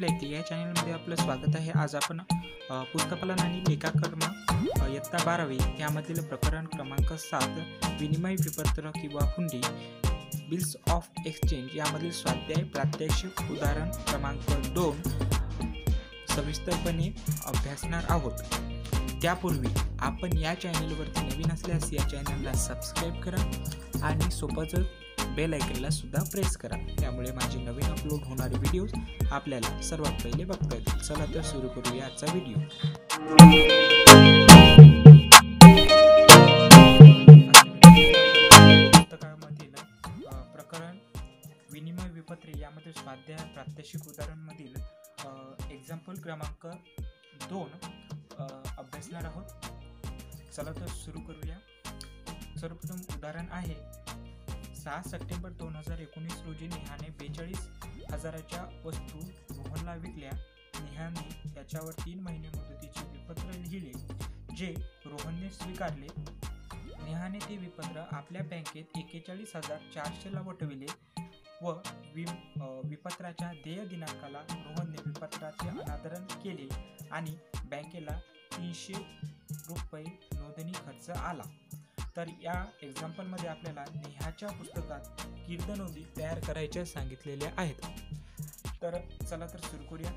Blackie या चॅनलमध्ये आपलं स्वागत आहे. आज आपण पुस्तकपालन आणि लेखाकर्म इयत्ता बारावी यामधील प्रकरण क्रमांक सात विनिमय विपत्र किंवा हुंडी बिल्स ऑफ एक्सचेंज यामधील स्वाध्याय प्रात्यक्षिक उदाहरण क्रमांक दोन सविस्तरपणे अभ्यासणार आहोत. त्यापूर्वी आपण या चॅनलवरती नवीन असल्यास या चॅनलला सबस्क्राईब करा आणि सोबतच बेल आयकनला सुद्धा प्रेस करा. त्यामुळे माझे नवीन अपलोड होणारे व्हिडिओज आपल्याला सर्वात पहिले बघता येतील. चला तर सुरू करूया आजचा व्हिडिओ विनिमय विपत्रे यामध्ये स्वाध्याय प्रात्यक्षिक उदाहरणमधील एक्झाम्पल क्रमांक दोन अभ्यासणार आहोत. चला तर सुरू करूया. सर्वप्रथम उदाहरण आहे सहा सप्टेंबर दोन हजार एकोणीस रोजी नेहाने बेचाळीस हजाराच्या वस्तू रोहनला विकल्या. नेहाने त्याच्यावर तीन महिने मुदतीचे विपत्र लिहिले जे रोहनने स्वीकारले. नेहाने ते विपत्र आपल्या बँकेत एक्केचाळीस हजार चारशेला वटविले व वि विपत्राच्या देय दिनांकाला रोहनने विपत्राचे अनादरण केले आणि बँकेला तीनशे रुपये नोंदणी खर्च आला. तर या एक्झाम्पलमध्ये आपल्याला नेहाच्या पुस्तकात कीर्तनोंदी तयार करायच्या सांगितलेल्या आहेत. तर चला तर सुरू करूया.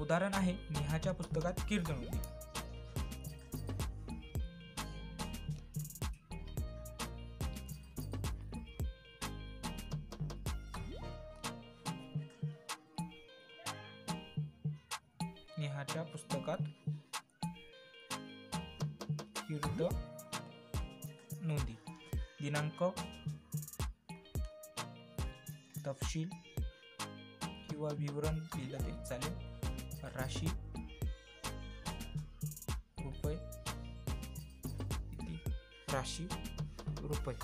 उदाहरण आहे नेहाच्या पुस्तकात कीर्तनोंदी नेहाच्या पुस्तकात कीर्त नोंदी. दिनांक तपशील किंवा विवरण लिहिलं तरी चालेल. राशी रुपये राशी रुपये.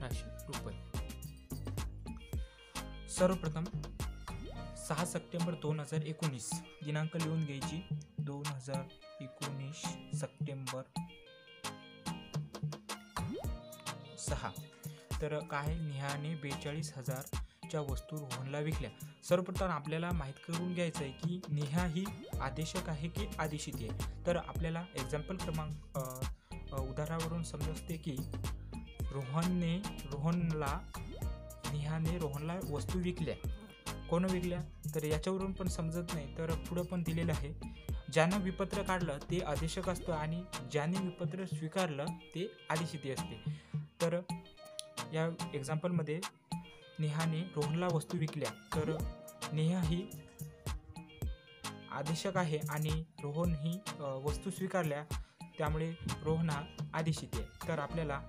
राशी रुपये. सर्वप्रथम सहा सप्टेंबर दोन हजार एकोणीस. दिनांक लिहून घ्यायची. दोन हजार एकोणीस सप्टेंबर सहा. तर काय नेहाने बेचाळीस हजारच्या वस्तू रोहनला विकल्या. सर्वप्रथम आपल्याला माहीत करून घ्यायचं आहे की नेहा ही आदेशक आहे की आदेशित आहे? तर आपल्याला एक्झाम्पल क्रमांक उदाहरणावरून समजते की रोहनने रोहनला नेहाने रोहनला वस्तू विकल्या. कोण विकल्या? तर याच्यावरून पण समजत नाही. तर पुढं पण दिलेलं आहे. ज्यानं विपत्र काढलं ते आदेशक असतं आणि ज्याने विपत्र स्वीकारलं ते आदेशिती असते. तर या एक्झाम्पलमध्ये नेहाने रोहनला वस्तू विकल्या. तर नेहा ही आदेशक आहे आणि रोहन ही वस्तू स्वीकारल्या. त्यामुळे रोहन हा आदेशित आहे. तर आपल्याला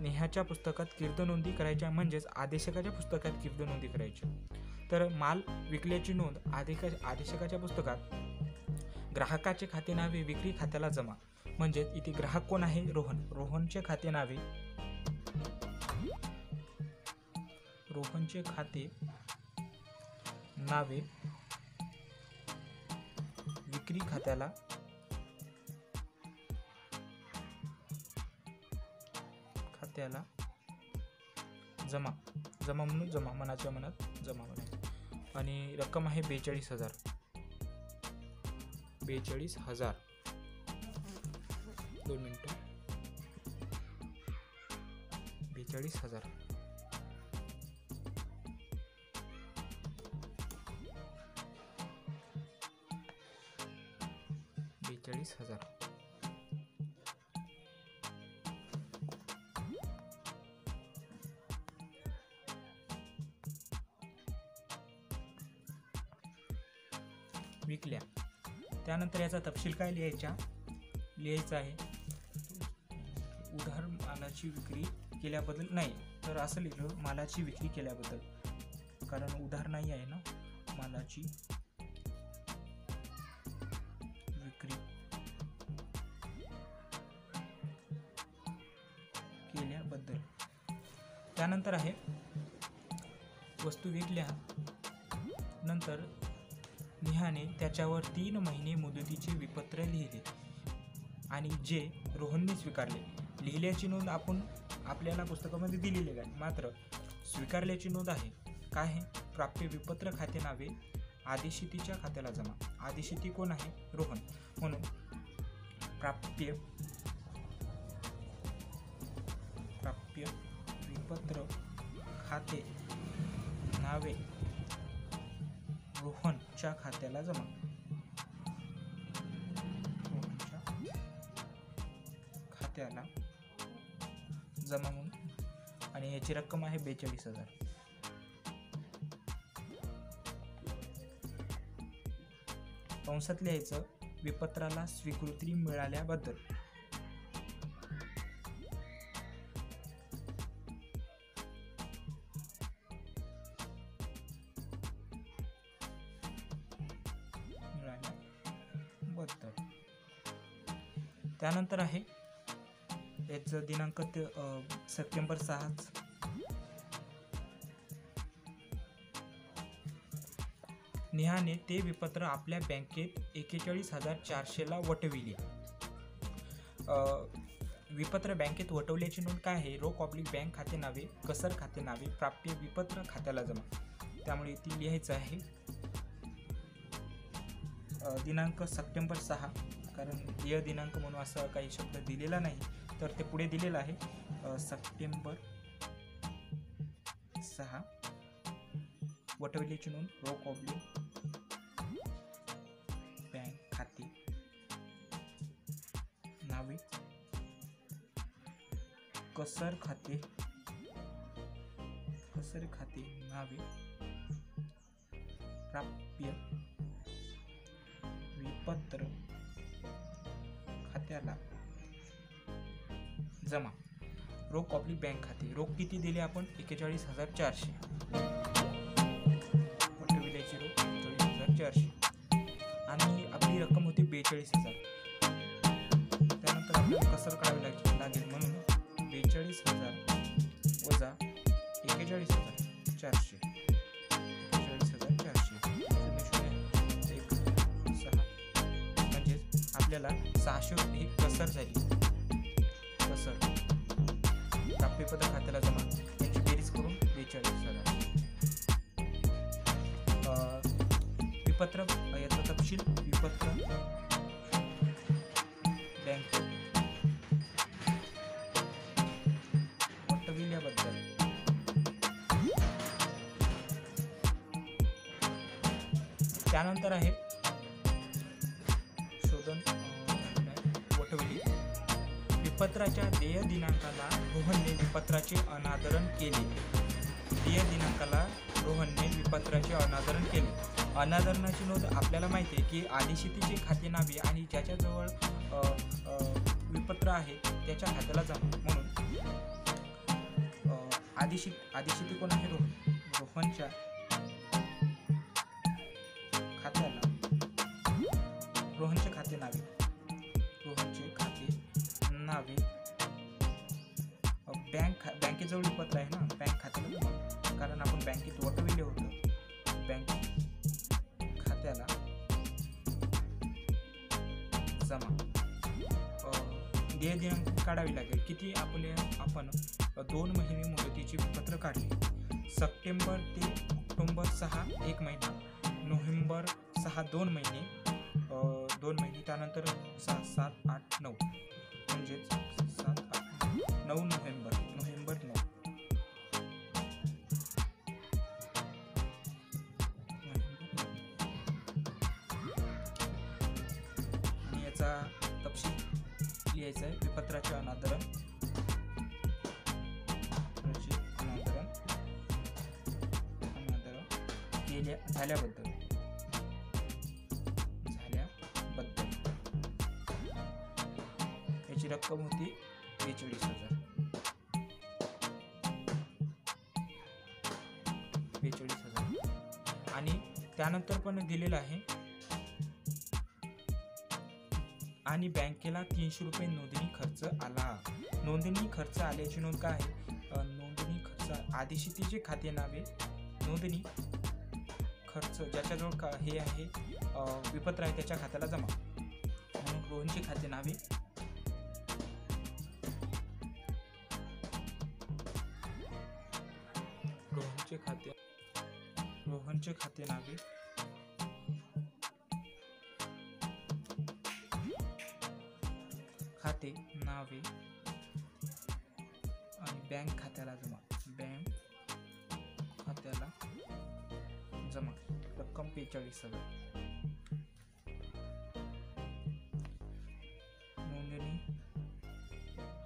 नेहाच्या पुस्तकात कीर्तनोंदी करायच्या म्हणजेच आदेशकाच्या पुस्तकात कीर्तनोंदी करायची. तर माल विकल्याची नोंद आदेश आदेशकाच्या पुस्तकात ग्राहकाचे खाते नावे विक्री खात्याला जमा. म्हणजेच इथे ग्राहक कोण आहे? रोहन. रोहनचे खाते नावे? रोहनचे खाते नावे विक्री खात्याला खात्याला जमा. जमा म्हणून जमा. मनाच्या मनात जमा म्हणायचं आणि रक्कम आहे बेचाळीस हजार. बेचाळीस हजार. दोन मिनटं. बेचाळीस हजार. बेचाळीस हजार. विकल्या. त्यानंतर याचा तपशील काय लिहायचा? लिहायचा आहे उधार मालाची विक्री केल्याबद्दल नाही. तर असं लिहिलं मालाची विक्री केल्याबद्दल. कारण उधार नाही आहे ना मालाची विक्री केल्याबद्दल. त्यानंतर आहे वस्तू विकल्या नंतर नेहाने त्याच्यावर तीन महिने मुदतीचे विपत्र लिहिले आणि जे रोहनने स्वीकारले. लिहिल्याची नोंद आपण आपल्याला पुस्तकामध्ये दिलेली आहे. मात्र स्वीकारल्याची नोंद आहे. काय आहे प्राप्य विपत्र खाते नावे? आदिशेतीच्या खात्याला जमा. आदिशेती कोण आहे? रोहन. म्हणून प्राप्य प्राप्य विपत्र खाते नावे? रोहन. तुमच्या खात्याला जमा. खात्याला जमा म्हणून. आणि याची रक्कम आहे बेचाळीस हजार. कंसात लिहायचं विपत्राला स्वीकृती मिळाल्याबद्दल. मिळाल्याबद्दल त्यानंतर आहे याचं दिनांक ते सप्टेंबर सहाच. नेहाने ते विपत्र आपल्या बँकेत एकेचाळीस हजार चारशेला वटविले. विपत्र बँकेत वटवल्याची नोंद काय आहे? रोख ऑब्लिक बँक खाते नावे कसर खाते नावे प्राप्य विपत्र खात्याला जमा. त्यामुळे ती लिहायचं आहे दिनांक सप्टेंबर सहा कारण देय दिनांक म्हणून असं काही शब्द दिलेला नाही तर ते पुढे दिलेलं आहे. सप्टेंबर सहा वटवलीची नोंद रोख ऑब्लिक बँक खाते. नावे. कसर खाते. कसर खाते नावे. प्राप्य. पत्र खात्याला जमा. रोख ऑब्लिक बँक खाते. रोख किती दिले आपण? एकेचाळीस हजार चारशे. वटविल्याची रोख एकेचाळीस हजार चारशे. आणि आपली रक्कम होती बेचाळीस हजार. त्यानंतर आपल्याला कसर काढावी लागेल लागेल म्हणून बेचाळीस हजार वजा एकेचाळीस हजार चारशे. आपल्याला सहाशे रुपये ही कसर झाली. कसर. प्राप्यपद खात्याला जमा. यांची बेरीज करून बेचाळीस हजार. विपत्र याचा तपशील विपत्र. बँक. वटविल्याबद्दल त्यानंतर आहे पत्राच्या देय दिनांकाला रोहनने विपत्राचे अनादरण केले. देय दिनांकाला रोहनने विपत्राचे अनादरण केले. अनादरणाची नोंद आपल्याला माहिती आहे की आदिशितीचे खाते नावे आणि ज्याच्याजवळ विपत्र आहे त्याच्या खात्याला जाऊ म्हणून अ, आदिशी आदिशेती कोण आहे रोहन? रोहनच्या खात्याला. रोहनचे खाते नावे. हवी बँक खा बँकेजवळ पत्र आहे ना? बँक खात्याला. कारण आपण बँकेत वटविले होतं. बँक खात्याला जमा देय दिनांक काढावी लागेल. किती आपले आपण दोन महिने मुदतीची पत्र काढली. सप्टेंबर ते ऑक्टोंबर सहा एक महिना. नोव्हेंबर सहा दोन महिने. दोन महिने. त्यानंतर सहा सात आठ नऊ. म्हणजेच सात आठ नऊ नोव्हेंबर नोव्हेंबर नऊ. आणि याचा तपशील लिहायचा आहे विपत्राचे अनादरण. अनादरण. अनादरण केल्या झाल्याबद्दल. त्याची रक्कम होती बेचाळीस हजार. बेचाळीस हजार. आणि त्यानंतर पण दिलेलं आहे. आणि बँकेला तीनशे रुपये नोंदणी खर्च आला. नोंदणी खर्च आल्याची नोंद काय आहे? नोंदणी खर्च आदिशेतीचे खाते नावे नोंदणी खर्च ज्याच्याजवळ का हे आहे विपत्र आहे त्याच्या खात्याला जमा. म्हणून रोहनचे खाते नावे रोहनचे खाते. रोहनचे खाते नावे. खाते नावे. आणि बँक खात्याला जमा. बँक खात्याला जमा रक्कम बेचाळीस हजार. नोंदणी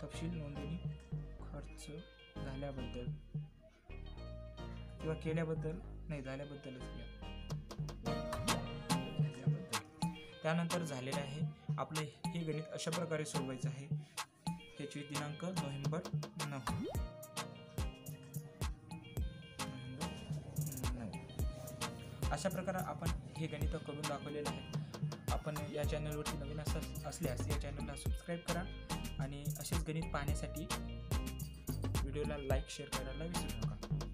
तपशील नोंदणी खर्च झाल्याबद्दल किंवा केल्याबद्दल नाही झाल्याबद्दलच घ्या त्यानंतर झालेलं आहे आपले हे गणित अशा प्रकारे सोडवायचं आहे. त्याची दिनांक नोव्हेंबर नऊ. अशा प्रकारे आपण हे गणित करून दाखवलेलं आहे. आपण या चॅनलवरती नवीन असं असल्यास या चॅनलला सबस्क्राईब करा आणि असेच गणित पाहण्यासाठी व्हिडिओला लाईक शेअर करायला विसरू नका.